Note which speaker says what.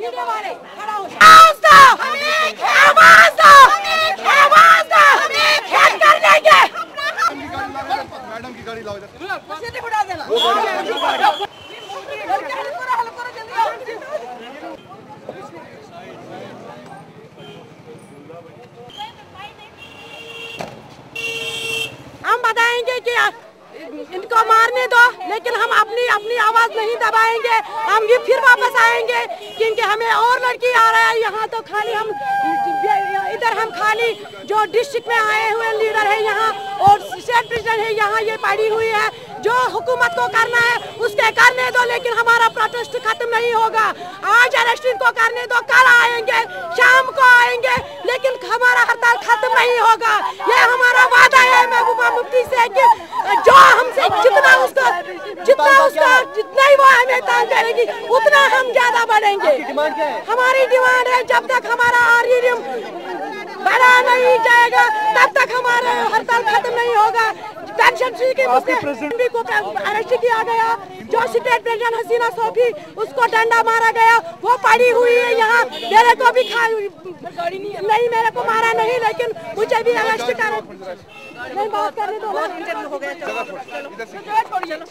Speaker 1: Media वाले खड़ा हो हम बताएँगे कि इनको मारने दो लेकिन हम अपनी अपनी आवाज़ नहीं दबाएँगे। हम ये फिर वापस आएँगे क्योंकि हमें और लड़की आ रहा है। यहाँ तो खाली हम इधर हम खाली जो डिस्ट्रिक्ट में आए हुए लीडर है यहाँ और सेट प्रेसिडेंट है यहाँ ये पड़ी हुई है। जो हुकूमत को करना है उसके करने दो लेकिन हमारा प्रोटेस्ट खत्म नहीं होगा। आज अरेस्टिंग को करने दो कल आएँगे शाम को आएँगे लेकिन हमारा हड़ताल खत्म नहीं होगा। ये हमारा वादा है महबूबा मुफ्ती से कि जो हमसे जितना उसको जितना उसका जितना ही वो हमें तंग करेगी उतना हम ज़्यादा बढ़ेंगे। हमारी डिमांड है जब तक हमारा आर्यम बढ़ा नहीं जाएगा तब तक हमारा हड़ताल खत्म नहीं होगा। पेंशन फ्री के मुस्लिम को अरेस्ट किया गया। जो स्टेट प्रेसिडेंट हसीना सोफी उसको डंडा मारा गया। वो पड़ी हुई है यहाँ। मेरे को भी खा नहीं मेरे को मारा नहीं लेकिन मुझे भी अरेस्ट कर नहीं बात करने दो। ना।